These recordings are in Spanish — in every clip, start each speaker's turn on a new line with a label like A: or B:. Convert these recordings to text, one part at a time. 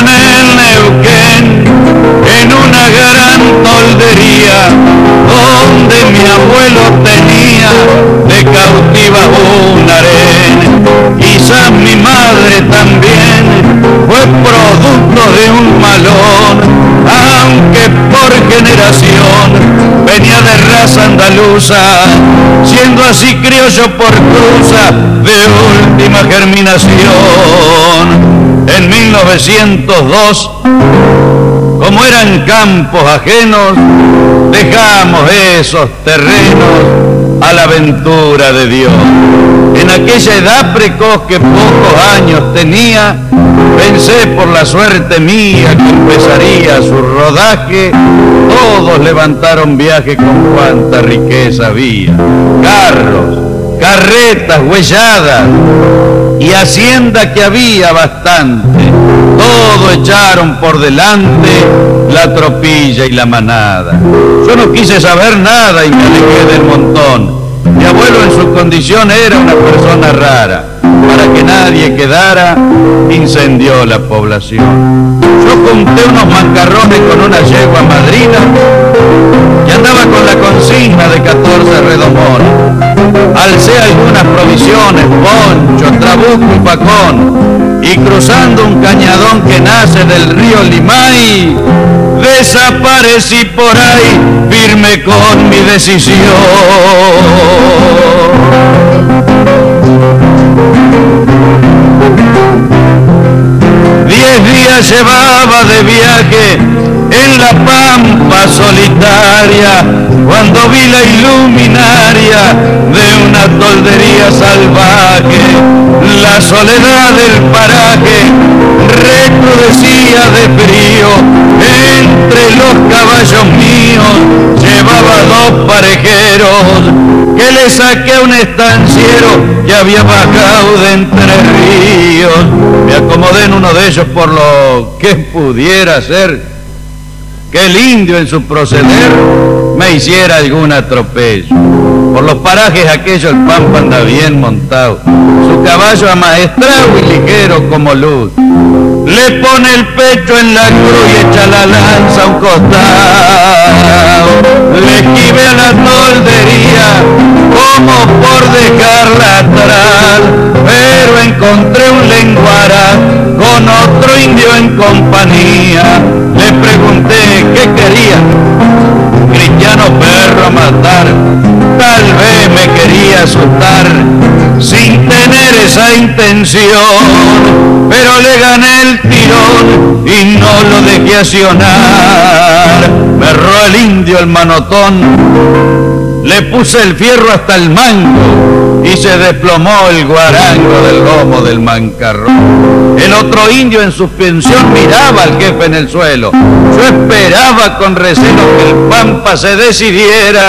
A: en el Neuquén, en una gran toldería, donde mi abuelo tenía de cautiva un harén. Quizás mi madre también fue producto de un malón, aunque por generación venía de raza andaluza, siendo así criollo por cruza de última germinación. En 1902, como eran campos ajenos, dejamos esos terrenos a la aventura de Dios. En aquella edad precoz que pocos años tenía, pensé por la suerte mía que empezaría su rodaje, todos levantaron viaje con cuanta riqueza había. Carros, carretas huelladas y hacienda que había bastante. Todo echaron por delante la tropilla y la manada. Yo no quise saber nada y me alejé del montón. Mi abuelo en su condición era una persona rara. Para que nadie quedara, incendió la población. Yo junté unos mancarrones con una yegua cruzando un cañadón que nace del río Limay, desaparecí por ahí firme con mi decisión. Diez días llevaba de viaje en la pampa solitaria cuando vi la iluminaria de una toldería salvaje. La soledad del paraje recrudecía de frío. Entre los caballos míos llevaba dos parejeros que le saqué a un estanciero que había bajado de entre ríos. Me acomodé en uno de ellos por lo que pudiera ser que el indio en su proceder me hiciera algún atropello. Por los parajes aquellos el pampa anda bien montado, su caballo amaestrado y ligero como luz. Le pone el pecho en la cruz y echa la lanza a un costado. Le esquive a la toldería como por dejarla atrás, pero encontré un lenguara con otro indio en compañía. Le pregunté pero le gané el tirón y no lo dejé accionar. Me erró el indio el manotón, le puse el fierro hasta el mango y se desplomó el guarango del lomo del mancarrón. El otro indio en suspensión miraba al jefe en el suelo. Yo esperaba con recelo que el pampa se decidiera.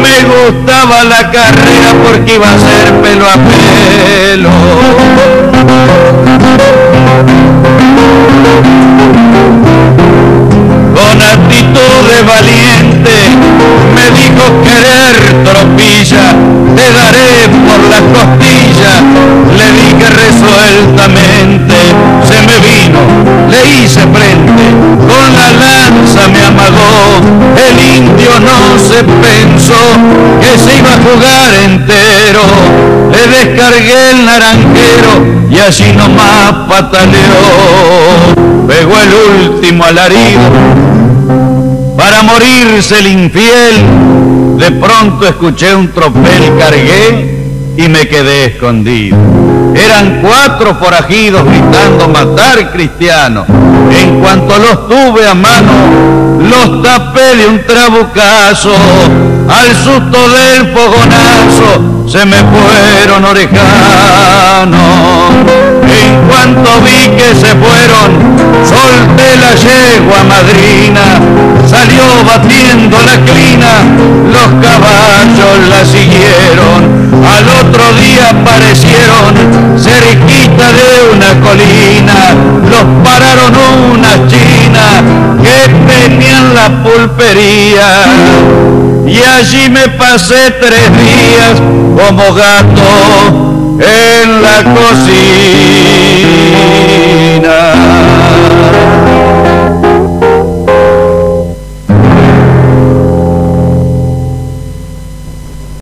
A: Me gustaba la carrera porque iba a ser pelo a pelo. Te daré por las costillas. Le dije resueltamente, se me vino, le hice frente, con la lanza me amagó. El indio no se pensó que se iba a jugar entero. Le descargué el naranjero y allí nomás pataleó. Pegó el último alarido para morirse el infiel. De pronto escuché un tropel, cargué y me quedé escondido. Eran cuatro forajidos gritando matar cristianos. En cuanto los tuve a mano, los tapé de un trabucazo. Al susto del fogonazo se me fueron orejanos. En cuanto vi que se fueron, solté la yegua madrina, batiendo la clina, los caballos la siguieron. Al otro día aparecieron cerquita de una colina, los pararon unas chinas que tenían la pulpería. Y allí me pasé tres días como gato en la cocina.